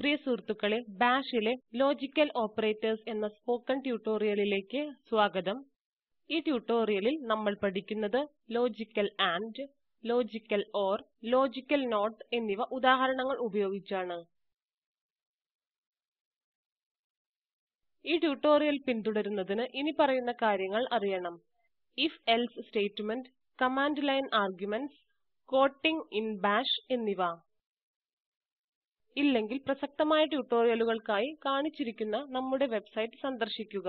പ്രിയ സുഹൃത്തുക്കളെ ബാഷിലെ logical operators എന്ന സ്പോക്കൺ ട്യൂട്ടോറിയലിലേക്ക് സ്വാഗതം. ഈ ട്യൂട്ടോറിയലിൽ നമ്മൾ പഠിക്കുന്നത് logical and logical or logical not എന്നിവ ഉദാഹരണങ്ങൾ ഉപയോഗിച്ചാണ്. ഈ ട്യൂട്ടോറിയൽ പിന്തുടരുന്നതിന് ഇനി പറയുന്ന കാര്യങ്ങൾ അറിയണം. If else statement command line arguments quoting in Bash എന്നിവ. ഇല്ലെങ്കിൽ പ്രസക്തമായ ട്യൂട്ടോറിയലുകൾക്കായി കാണിച്ചിരിക്കുന്ന നമ്മുടെ വെബ്സൈറ്റ് സന്ദർശിക്കുക.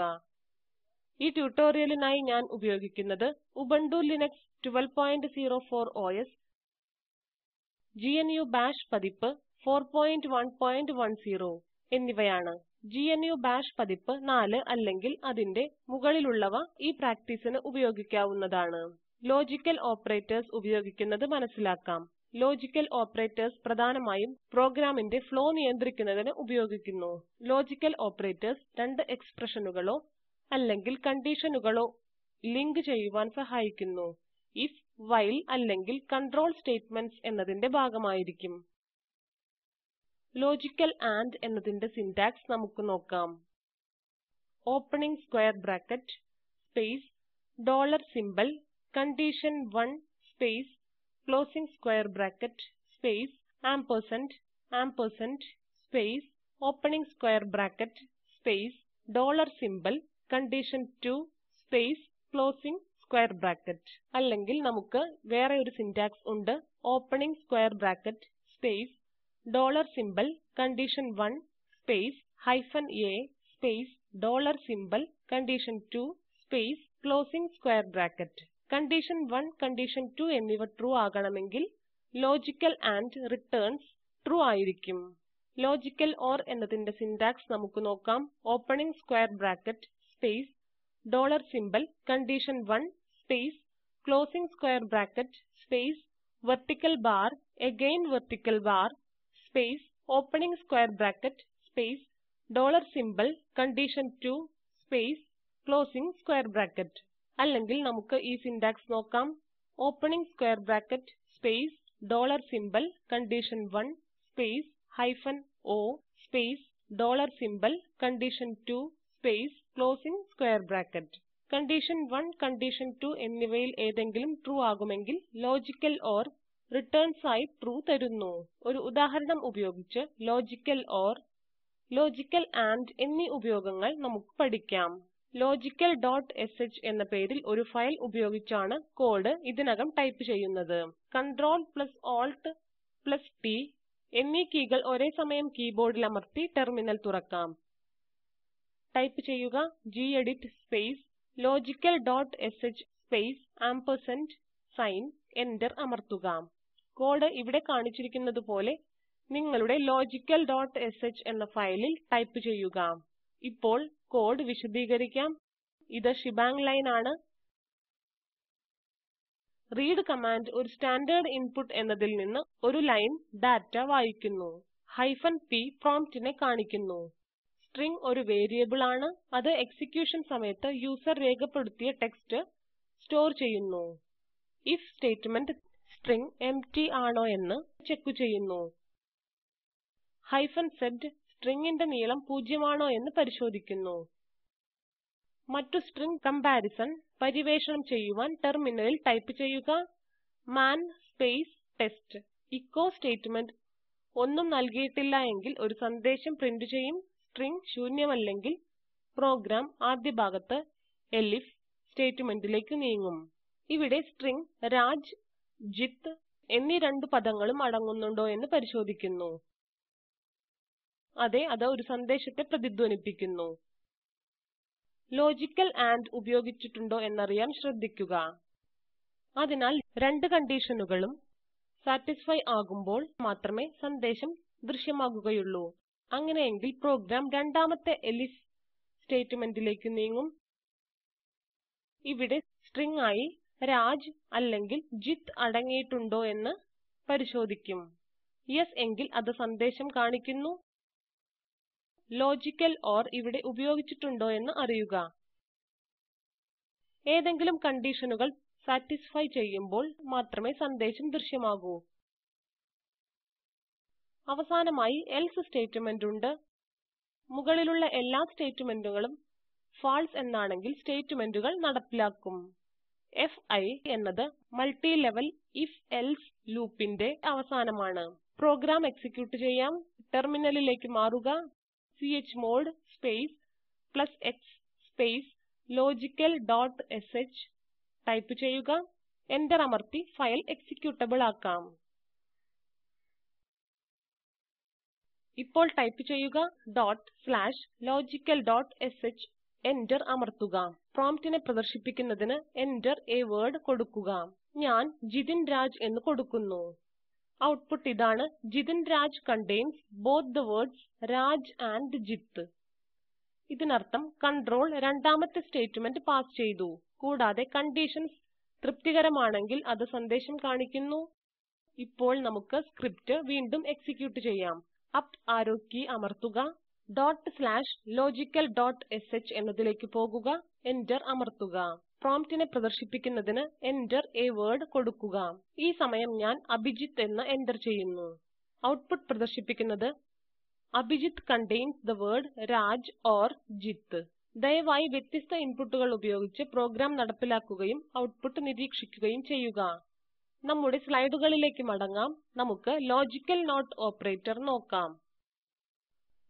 ഈ ട്യൂട്ടോറിയലിനായി ഞാൻ ഉപയോഗിക്കുന്നത് Ubuntu Linux 1204 OS GNU Bash പതിപ്പ് 4110 എന്നിവയാണ്. GNU ബാഷ് പതിപ്പ് 4 അല്ലെങ്കിൽ അതിന്റെ മുകളിലുള്ളവ ഈ പ്രാക്ടീസിന് ഉപയോഗിക്കാവുന്നതാണ്. ലോജിക്കൽ ഓപ്പറേറ്റർസ് ഉപയോഗിക്കുന്നത് മനസ്സിലാക്കാം. ലോജിക്കൽ ഓപ്പറേറ്റർസ് പ്രധാനമായും പ്രോഗ്രാമിന്റെ ഫ്ലോ നിയന്ത്രിക്കുന്നതിന് ഉപയോഗിക്കുന്നു. ലോജിക്കൽ ഓപ്പറേറ്റർസ് രണ്ട് എക്സ്പ്രഷനുകളോ അല്ലെങ്കിൽ കണ്ടീഷനുകളോ ലിങ്ക് ചെയ്യുവാൻ സഹായിക്കുന്നു. If while അല്ലെങ്കിൽ കണ്ട്രോൾ സ്റ്റേറ്റ്മെന്റ്സ് എന്നതിന്റെ ഭാഗമായിരിക്കും. ലോജിക്കൽ ആൻഡ് എന്നതിന്റെ സിന്റാക്സ് നമുക്ക് നോക്കാം. Opening square bracket space dollar symbol condition 1 space closing square bracket space ampersand ampersand space opening square bracket space dollar symbol condition 2 space closing square bracket അല്ലെങ്കിൽ നമുക്ക് വേറെ ഒരു syntax ഉണ്ട്. Opening square bracket space dollar symbol condition 1 space hyphen a space dollar symbol condition 2 space closing square bracket condition 1 condition 2 എന്നിവ true ആകണമെങ്കിൽ logical and returns true ആയിരിക്കും. Logical or എന്നതിന്റെ syntax നമുക്ക് നോക്കാം. Opening square bracket space dollar symbol condition 1 space closing square bracket space vertical bar again vertical bar space opening square bracket space dollar symbol condition 2 space closing square bracket അല്ലെങ്കിൽ നമുക്ക് ഈ syntax നോക്കാം. Opening square bracket space dollar symbol condition 1 space hyphen o space dollar symbol condition 2 space closing square bracket condition 1 condition 2 എന്നിവയിൽ ഏതെങ്കിലും true ആകുമെങ്കിൽ logical or returns ആയി true തരുന്നു. ഒരു ഉദാഹരണം ഉപയോഗിച്ച് ലോജിക്കൽ ഓർ ലോജിക്കൽ ആൻഡ് എന്നീ ഉപയോഗങ്ങൾ നമുക്ക് പഠിക്കാം. logical.sh എന്ന പേരിൽ ഒരു ഫയൽ ഉപയോഗിച്ചാണ് കോഡ് ഇതിനകം ടൈപ്പ് ചെയ്യുന്നത്. Ctrl Alt T എന്നീ കീകൾ ഒരേ സമയം കീബോർഡിൽ അമർത്തി ടെർമിനൽ തുറക്കാം. ടൈപ്പ് ചെയ്യുക gedit space logical.sh space ampersand sign enter അമർത്തുക. കോഡ് ഇവിടെ കാണിച്ചിരിക്കുന്നത് പോലെ നിങ്ങളുടെ logical.sh എന്ന ഫയലിൽ ടൈപ്പ് ചെയ്യുക. ഇപ്പോൾ കോഡ് വിശദീകരിക്കാം. ഇത് ഷിബാങ് ലൈൻ ആണ്. റീഡ് കമാൻഡ് ഒരു സ്റ്റാൻഡേർഡ് ഇൻപുട്ട് എന്നതിൽ നിന്ന് ഒരു ലൈൻ ഡാറ്റ വായിക്കുന്നു. ഹൈഫൻ പി പ്രോംപ്റ്റിനെ കാണിക്കുന്നു. സ്ട്രിംഗ് ഒരു വേരിയബിൾ ആണ്. അത് എക്സിക്യൂഷൻ സമയത്ത് യൂസർ രേഖപ്പെടുത്തിയ ടെക്സ്റ്റ് സ്റ്റോർ ചെയ്യുന്നു. ഇഫ് സ്റ്റേറ്റ്മെന്റ് സ്ട്രിംഗ് എംപ്റ്റി ആണോ എന്ന് ചെക്ക് ചെയ്യുന്നു. ഹൈഫൻ z സ്ട്രിംഗിന്റെ നീളം പൂജ്യമാണോ എന്ന് പരിശോധിക്കുന്നു. മറ്റു സ്ട്രിംഗ് കമ്പാരിസൺ പര്യവേക്ഷണം ചെയ്യുവാൻ ടെർമിനലിൽ ടൈപ്പ് ചെയ്യുക. Man space test echo statement ഒന്നും നൽകിയിട്ടില്ല എങ്കിൽ ഒരു സന്ദേശം പ്രിന്റ് ചെയ്യും. സ്ട്രിംഗ് ശൂന്യമല്ലെങ്കിൽ പ്രോഗ്രാം ആദ്യ ഭാഗത്ത് എലിഫ് സ്റ്റേറ്റ്മെന്റിലേക്ക് നീങ്ങും. ഇവിടെ സ്ട്രിംഗ് രാജ് ജിത്ത് എന്നീ രണ്ട് പദങ്ങളും അടങ്ങുന്നുണ്ടോ എന്ന് പരിശോധിക്കുന്നു. അതെ അത് ഒരു സന്ദേശത്തെ പ്രതിധ്വനിപ്പിക്കുന്നു. ലോജിക്കൽ ആൻഡ് ഉപയോഗിച്ചിട്ടുണ്ടോ എന്നറിയാൻ ശ്രദ്ധിക്കുക. അതിനാൽ രണ്ട് കണ്ടീഷനുകളും സാറ്റിസ്ഫൈ ആകുമ്പോൾ മാത്രമേ സന്ദേശം ദൃശ്യമാകുകയുള്ളൂ. അങ്ങനെയെങ്കിൽ പ്രോഗ്രാം രണ്ടാമത്തെ എലിസ് സ്റ്റേറ്റ്മെന്റിലേക്ക് നീങ്ങും. ഇവിടെ സ്ട്രിംഗ് ആയി രാജ് അല്ലെങ്കിൽ ജിത്ത് അടങ്ങിയിട്ടുണ്ടോ എന്ന് പരിശോധിക്കും. യെസ് എങ്കിൽ അത് സന്ദേശം കാണിക്കുന്നു. ലോജിക്കൽ ഓർ ഇവിടെ ഉപയോഗിച്ചിട്ടുണ്ടോ എന്ന് അറിയുക. ഏതെങ്കിലും കണ്ടീഷനുകൾ സാറ്റിസ്ഫൈ ചെയ്യുമ്പോൾ മാത്രമേ സന്ദേശം ദൃശ്യമാകൂ. അവസാനമായി എൽസെ സ്റ്റേറ്റ്മെന്റ് ഉണ്ട്. മുകളിലുള്ള എല്ലാ സ്റ്റേറ്റ്മെന്റുകളും ഫാൾസ് എന്നാണെങ്കിൽ സ്റ്റേറ്റ്മെന്റുകൾ നടപ്പിലാക്കും. fi എന്നത് മൾട്ടി ലെവൽ ഇഫ് എൽസ് ലൂപ്പിന്റെ അവസാനമാണ്. പ്രോഗ്രാം എക്സിക്യൂട്ട് ചെയ്യാം. ടെർമിനലിലേക്ക് മാറുക. Chmod space plus x space logical dot type ചെയ്യുക. എന്റർ അമർത്തി ഫയൽ എക്സിക്യൂട്ടബിൾ ആക്കാം. ഇപ്പോൾ ടൈപ്പ് ചെയ്യുക dot slash logical dot sh enter അമർത്തുക. പ്രോംപ്റ്റിനെ പ്രദർശിപ്പിക്കുന്നതിന് എന്റർ a വേർഡ് കൊടുക്കുക. ഞാൻ ജിതിൻ രാജ് എന്ന് കൊടുക്കുന്നു. ഔട്ട്പുട്ട് ഇതാണ്. Jithin Raj contains both the words Raj and Jith ഇതിനർത്ഥം കൺട്രോൾ രണ്ടാമത്തെ സ്റ്റേറ്റ്മെന്റ് പാസ് ചെയ്തു. കൂടാതെ കണ്ടീഷൻസ് തൃപ്തികരമാണെങ്കിൽ അത് സന്ദേശം കാണിക്കുന്നു. ഇപ്പോൾ നമുക്ക് സ്ക്രിപ്റ്റ് വീണ്ടും എക്സിക്യൂട്ട് ചെയ്യാം. അപ്പ് ആരോ കീ അമർത്തുക. Dot slash logical dot sh എന്നതിലേക്ക് പോകുക. എന്റർ അമർത്തുക. പ്രോംപ്റ്റിനെ പ്രദർശിപ്പിക്കുന്നതിന് എന്റർ a വേർഡ് കൊടുക്കുക. ഈ സമയം ഞാൻ അഭിജിത്ത് എന്ന് എന്റർ ചെയ്യുന്നു. ഔട്ട്പുട്ട് പ്രദർശിപ്പിക്കുന്നത് Abhijith contains the word Raj or Jith ദയവായി വ്യത്യസ്ത ഇൻപുട്ടുകൾ ഉപയോഗിച്ച് പ്രോഗ്രാം നടപ്പിലാക്കുകയും ഔട്ട്പുട്ട് നിരീക്ഷിക്കുകയും ചെയ്യുക. നമ്മുടെ സ്ലൈഡുകളിലേക്ക് മടങ്ങാം. നമുക്ക് ലോജിക്കൽ നോട്ട് ഓപ്പറേറ്റർ നോക്കാം.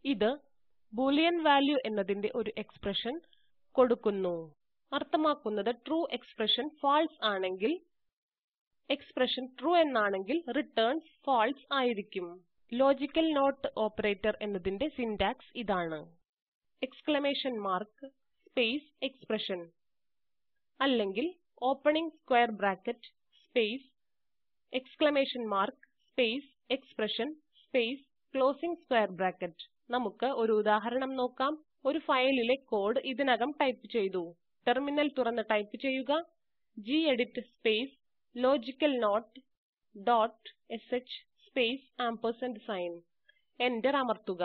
ഇത് ബൂലിയൻ വാല്യൂ എന്നതിന്റെ ഒരു എക്സ്പ്രഷൻ കൊടുക്കുന്നു. അർത്ഥമാക്കുന്നത് ട്രൂ എക്സ്പ്രഷൻ ഫാൾസ് ആണെങ്കിൽ എക്സ്പ്രഷൻ ട്രൂ എന്നാണെങ്കിൽ റിട്ടേൺസ് ഫാൾസ് ആയിരിക്കും. ലോജിക്കൽ നോട്ട് ഓപ്പറേറ്റർ എന്നതിന്റെ സിന്റാക്സ് ഇതാണ്. എക്സ്ക്ലമേഷൻ മാർക്ക് സ്പേസ് എക്സ്പ്രഷൻ അല്ലെങ്കിൽ opening square bracket space exclamation mark space expression space closing square bracket നമുക്ക് ഒരു ഉദാഹരണം നോക്കാം. ഒരു ഫയലിലെ കോഡ് ഇതിനകം ടൈപ്പ് ചെയ്തു. ടെർമിനൽ തുറന്ന് ടൈപ്പ് ചെയ്യുക gedit space logical not dot sh space ampersand sign. Enter അമർത്തുക.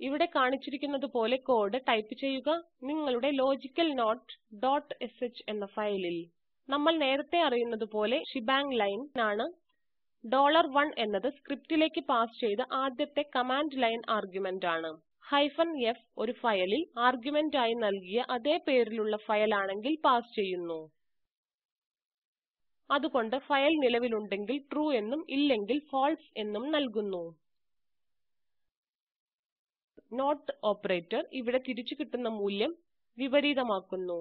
ഇവിടെ കാണിച്ചിരിക്കുന്നത് പോലെ കോഡ് ടൈപ്പ് ചെയ്യുക നിങ്ങളുടെ ലോജിക്കൽ നോട്ട് ഡോട്ട് sh എന്ന ഫയലിൽ. നമ്മൾ നേരത്തെ അറിയുന്നത് പോലെ ഷിബാങ് ലൈൻ ആണ്. ഡോളർ 1 എന്നത് സ്ക്രിപ്റ്റിലേക്ക് പാസ് ചെയ്ത ആദ്യത്തെ കമാൻഡ് ലൈൻ ആർഗ്യുമെന്റ് ആണ്. ഹൈഫൻ f ഒരു ഫയലിൽ ആർഗ്യുമെന്റ് ആയി നൽകിയ അതേ പേരിലുള്ള ഫയൽ ആണെങ്കിൽ പാസ് ചെയ്യുന്നു. അതുകൊണ്ട് ഫയൽ നിലവിലുണ്ടെങ്കിൽ ട്രൂ എന്നും ഇല്ലെങ്കിൽ ഫാൾസ് എന്നും നൽകുന്നു. നോട്ട് ഓപ്പറേറ്റർ ഇവിടെ തിരിച്ചു കിട്ടുന്ന മൂല്യം വിപരീതമാക്കുന്നു.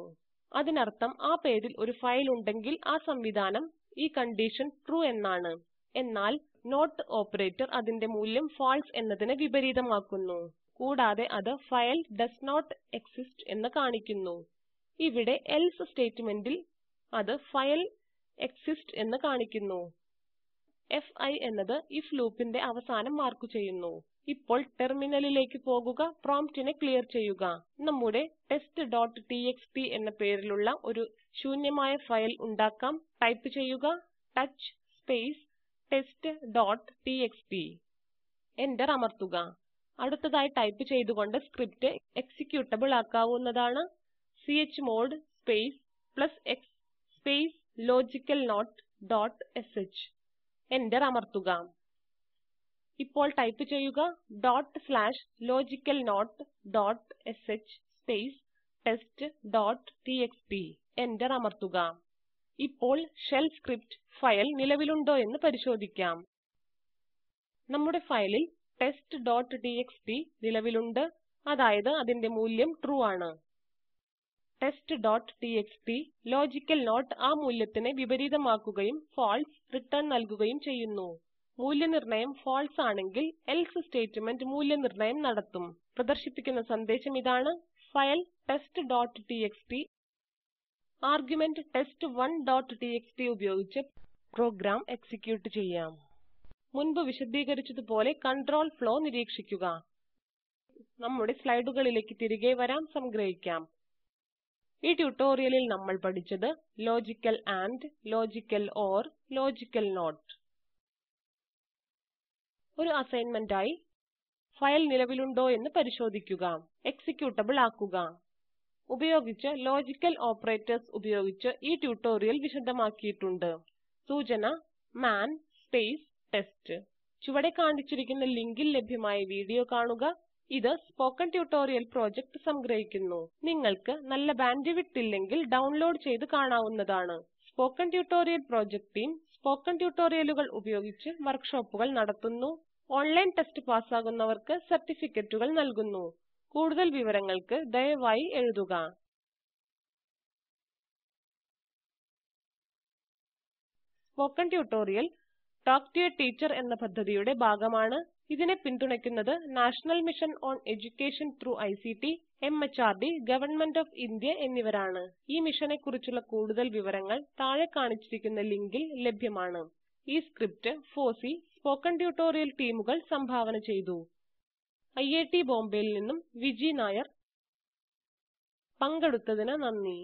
അതിനർത്ഥം ആ പേരിൽ ഒരു ഫയൽ ഉണ്ടെങ്കിൽ ആ സംവിധാനം ഈ കണ്ടീഷൻ ട്രൂ എന്നാണ്. എന്നാൽ നോട്ട് ഓപ്പറേറ്റർ അതിന്റെ മൂല്യം ഫാൾസ് എന്നതിനെ വിപരീതമാക്കുന്നു. കൂടാതെ അത് ഫയൽ ഡസ് നോട്ട് എക്സിസ്റ്റ് എന്ന് കാണിക്കുന്നു. ഇവിടെ എൽസ് സ്റ്റേറ്റ്മെന്റിൽ അത് ഫയൽ എക്സിസ്റ്റ് എന്ന് കാണിക്കുന്നു. എഫ് ഐ എന്നത് ഇഫ് ലൂപ്പിന്റെ അവസാനം മാർക്ക് ചെയ്യുന്നു. ഇപ്പോൾ ടെർമിനലിലേക്ക് പോകുക പ്രോംപ്റ്റിനെ ക്ലിയർ ചെയ്യുക. നമ്മുടെ ടെസ്റ്റ് ഡോട്ട് ടിഎക്സ്ടി എന്ന പേരിലുള്ള ഒരു ശൂന്യമായ ഫയൽ ഉണ്ടാക്കാം. ടൈപ്പ് ചെയ്യുക touch space test dot TXT enter അമർത്തുക. അടുത്തതായി ടൈപ്പ് ചെയ്തുകൊണ്ട് script executable ആക്കാവുന്നതാണ്. Chmod space plus X space logical not dot sh. Enter അമർത്തുക. ഇപ്പോൾ ടൈപ്പ് ചെയ്യുക dot slash logical not dot sh space test dot txt. Enter അമർത്തുക. ഇപ്പോൾ shell script file നിലവിലുണ്ടോ എന്ന് പരിശോധിക്കാം. നമ്മുടെ ഫയലിൽ test.txt നിലവിലുണ്ട്. അതായത് അതിന്റെ മൂല്യം ട്രൂ ആണ്. test.txt ലോജിക്കൽ നോട്ട് ആ മൂല്യത്തിനെ വിപരീതമാക്കുകയും ഫാൾസ് റിട്ടേൺ നൽകുകയും ചെയ്യുന്നു. മൂല്യനിർണയം ഫാൾസ് ആണെങ്കിൽ എൽസെ സ്റ്റേറ്റ്മെന്റ് മൂല്യനിർണയം നടത്തും. പ്രദർശിപ്പിക്കുന്ന സന്ദേശം ഇതാണ്. ഫയൽ test.txt ആർഗ്യുമെന്റ് test1.txt ഉപയോഗിച്ച് പ്രോഗ്രാം എക്സിക്യൂട്ട് ചെയ്യാം. മുൻപ് വിശദീകരിച്ചതുപോലെ കൺട്രോൾ ഫ്ലോ നിരീക്ഷിക്കുക. നമ്മുടെ സ്ലൈഡുകളിലേക്ക് തിരികെ വരാം സംഗ്രഹിക്കാം. ഈ ട്യൂട്ടോറിയലിൽ നമ്മൾ പഠിച്ചത് logical and logical or logical not ഒരു അസൈൻമെന്റായി ഫയൽ നിലവിലുണ്ടോ എന്ന് പരിശോധിക്കുക. എക്സിക്യൂട്ടബിൾ ആക്കുക. ഉപയോഗിച്ച് ലോജിക്കൽ ഓപ്പറേറ്റേഴ്സ് ഉപയോഗിച്ച് ഈ ട്യൂട്ടോറിയൽ വിശദമാക്കിയിട്ടുണ്ട്. സൂചന മാൻ സ്പേസ് ടെസ്റ്റ് ചുവടെ കാണിച്ചിരിക്കുന്ന ലിങ്കിൽ ലഭ്യമായ വീഡിയോ കാണുക. ഇത് സ്പോക്കൺ ട്യൂട്ടോറിയൽ പ്രോജക്റ്റ് സംഗ്രഹിക്കുന്നു. നിങ്ങൾക്ക് നല്ല ബാൻഡ് ബാൻഡ്വിഡ്ത്ത് ഇല്ലെങ്കിൽ ഡൗൺലോഡ് ചെയ്ത് കാണാവുന്നതാണ്. Spoken tutorial project team spoken ട്യൂട്ടോറിയലുകൾ ഉപയോഗിച്ച് വർക്ക്ഷോപ്പുകൾ നടത്തുന്നു. ഓൺലൈൻ ടെസ്റ്റ് പാസ്സാകുന്നവർക്ക് സർട്ടിഫിക്കറ്റുകൾ നൽകുന്നു. കൂടുതൽ വിവരങ്ങൾക്ക് ദയവായി എഴുതുക. Spoken tutorial talk to a teacher എന്ന പദ്ധതിയുടെ ഭാഗമാണ് ഇതിനെ പിന്തുണയ്ക്കുന്നത് national mission on education through I C T M H R D government of India എന്നിവരാണ്. ഈ മിഷനെ കുറിച്ചുള്ള കൂടുതൽ വിവരങ്ങൾ താഴെ കാണിച്ചിരിക്കുന്ന ലിങ്കിൽ ലഭ്യമാണ്. ഈ സ്ക്രിപ്റ്റ് ഫോസി സ്പോക്കൺ ട്യൂട്ടോറിയൽ ടീമുകൾ സംഭാവന ചെയ്തു. ഐ ഐ ടി ബോംബെയിൽ നിന്നും വിജി നായർ പങ്കെടുത്തതിന് നന്ദി.